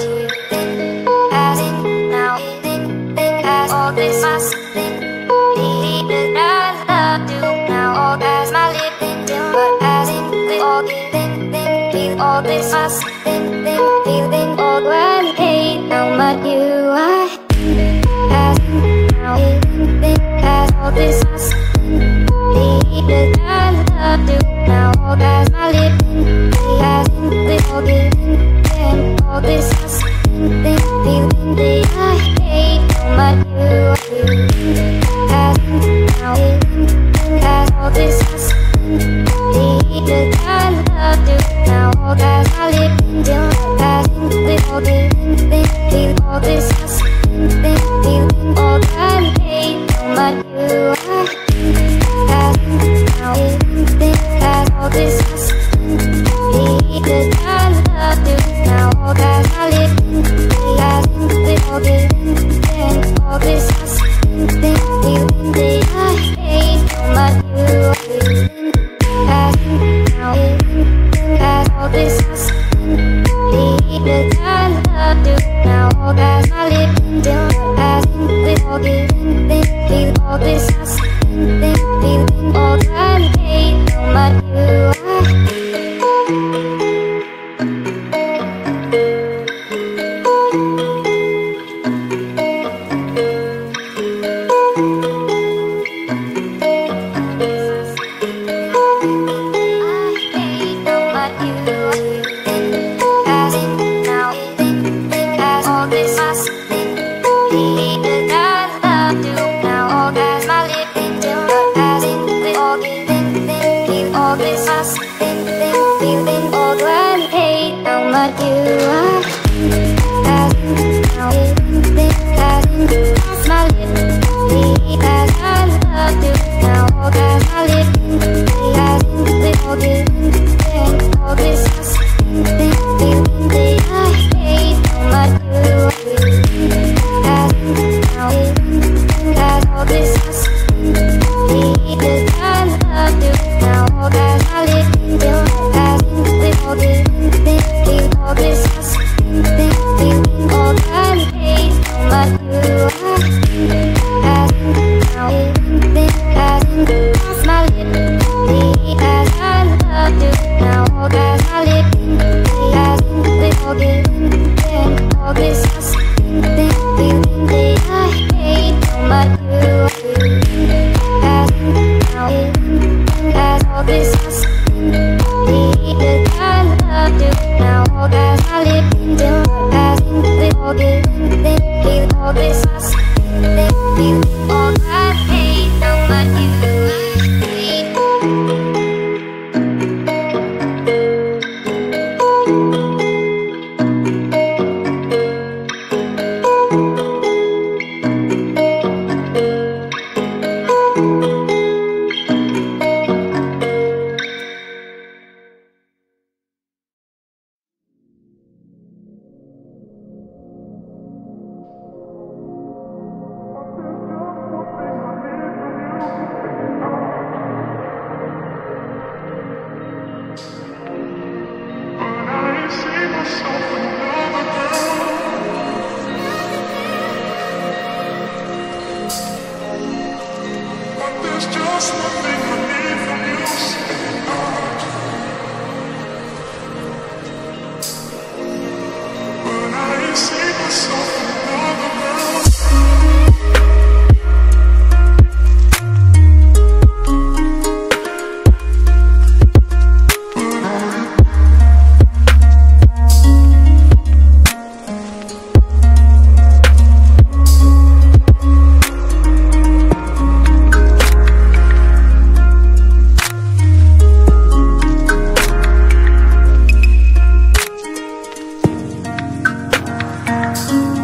Been asking now, been all this must be Even I love do now, all as my living But asking the all thing, thing, feel all this must be Feeling all when hate how much you. are Asking now, been all this must be Even I love do now, all that's my living Dios. tracks.